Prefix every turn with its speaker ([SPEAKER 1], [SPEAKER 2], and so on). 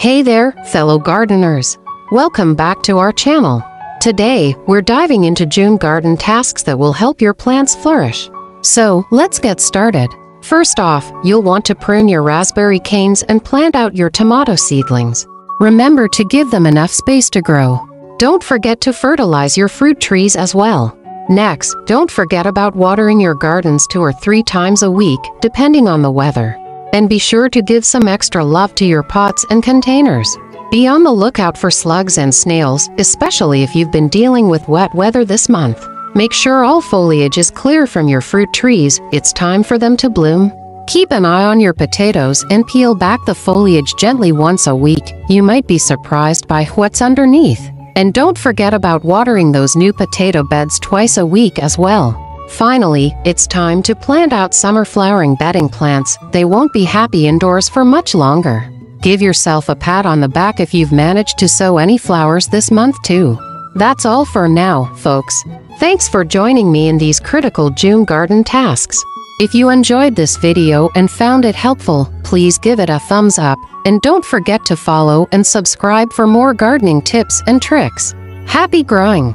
[SPEAKER 1] Hey there, fellow gardeners. Welcome back to our channel. Today, we're diving into June garden tasks that will help your plants flourish. So, let's get started. First off, you'll want to prune your raspberry canes and plant out your tomato seedlings. Remember to give them enough space to grow. Don't forget to fertilize your fruit trees as well. Next, don't forget about watering your gardens two or three times a week, depending on the weather. And be sure to give some extra love to your pots and containers. Be on the lookout for slugs and snails, especially if you've been dealing with wet weather this month. Make sure all foliage is clear from your fruit trees, it's time for them to bloom. Keep an eye on your potatoes and peel back the foliage gently once a week. You might be surprised by what's underneath. And don't forget about watering those new potato beds twice a week as well. Finally, it's time to plant out summer flowering bedding plants. They won't be happy indoors for much longer. Give yourself a pat on the back if you've managed to sow any flowers this month too. That's all for now, folks. Thanks for joining me in these critical June garden tasks. If you enjoyed this video and found it helpful, please give it a thumbs up, and don't forget to follow and subscribe for more gardening tips and tricks. Happy growing!